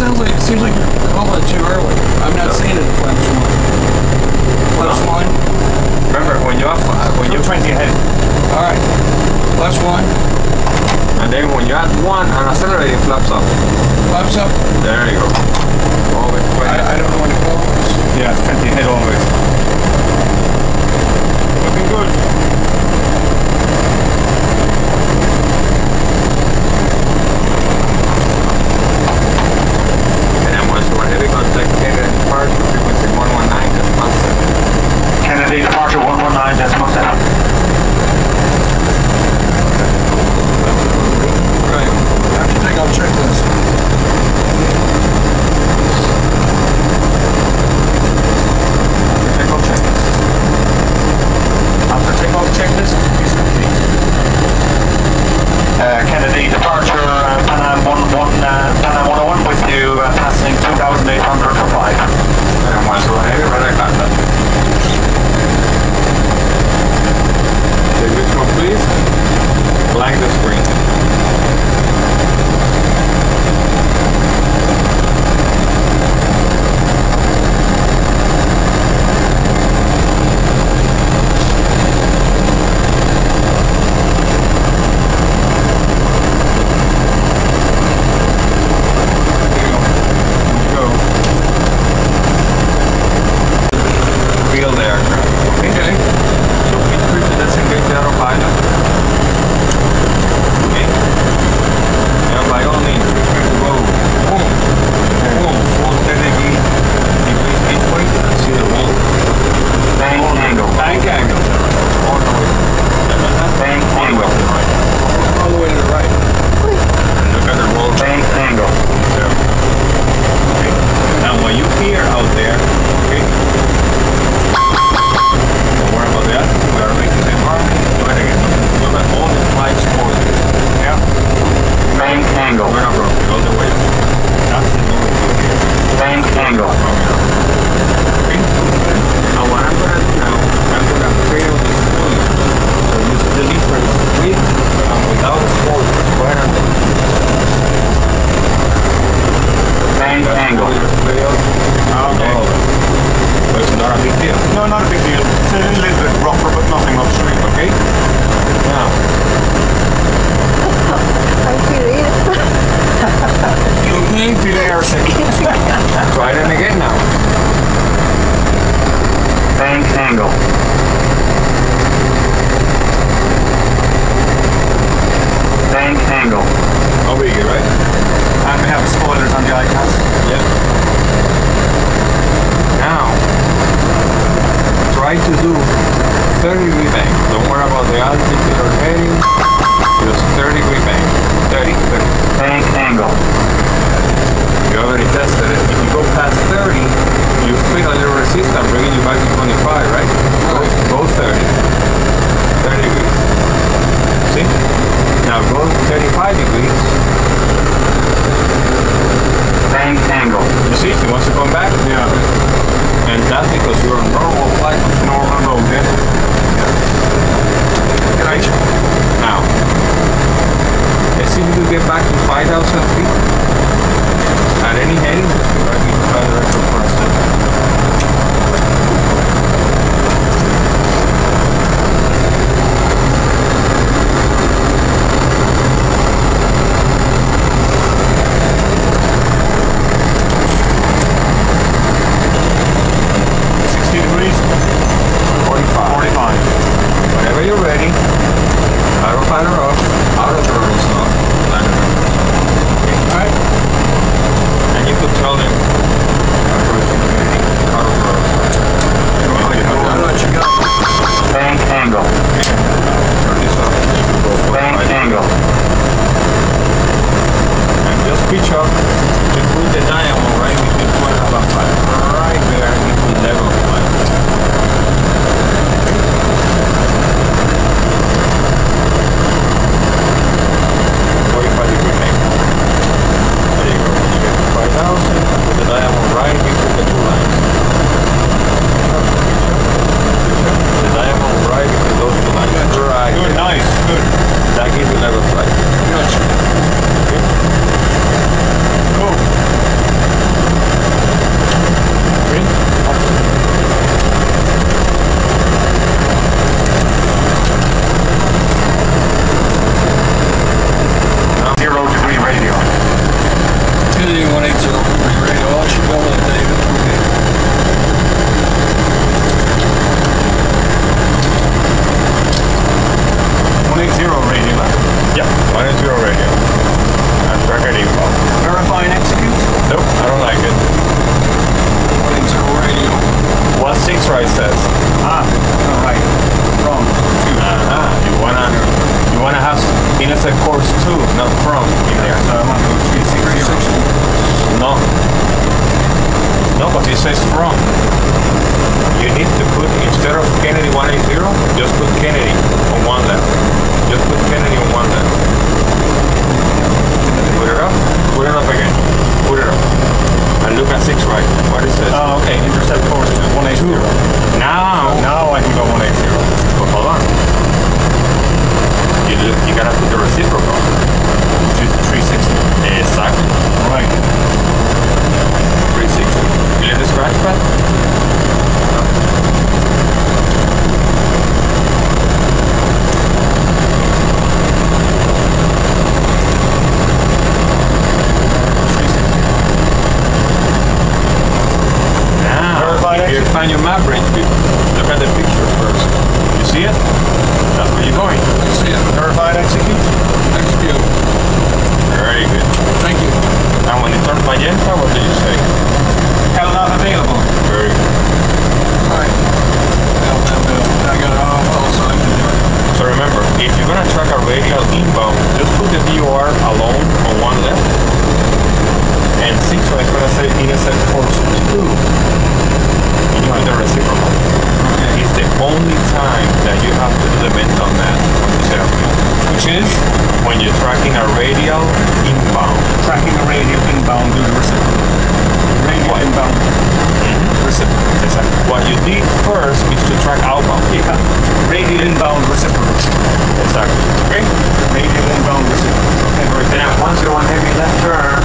sounds like it seems like you're calling it too early. I'm not no. saying it flaps one. Flaps no. one. Remember when you're when you're trying to get ahead. All right. Flaps one. And then when you're at one and accelerating, flaps up. Flaps up. There you go. angle. We're not broke. Go the way. That's the here. Bank angle. Okay. Now what I'm going to do now, I'm going to this point. So the difference with and um, without Bank angle. Okay. It's not a big deal. No, not a big deal. It's a little bit rougher, but nothing upstream, okay? Now. I'm feeling. you need to learn Try them again now. Bank angle. Bank angle. I'll be good, right? And we have spoilers on the EICAS. Yep. Now, try to do 30 rebank. Don't worry about the altitude. triangle. You already tested it. If you go past 30, you feel a little resistance bringing you back to Fire 180, just put Kennedy on one left. Just put Kennedy on one left. Put it up. Put it up again. Put it up. And look at 6 right. what is it. Oh, okay. Intercept course to 180. now, Now I can go 180. but hold on. You, look- you gotta put the reciprocal. Which is 360. Exactly. Right. 360. You let the scratch pad? Now, Verified if you exit. find your map range, people, look at the picture first. You see it? That's where you're going. See it. Verified execute. Execute. Very good. Thank you. And when it turns magenta, what did you say? LNAV available. Very good. All right. Now, now, now, I got it all, all signed. So remember, if you're gonna track a radial inbound, just put the VOR alone on one left. And six is gonna say intercept course two. You do the reciprocal. It's the only time that you have to do the mental math on this airplane. Which is When you're tracking a radial inbound. tracking a radial inbound due to reciprocal. Radial What? inbound. Reciprocal. What you need first is to track outbound. Yeah. Radial inbound reciprocal. Exactly. Okay? Radial inbound reciprocal. Okay, very. Now, once you're on heavy left turn,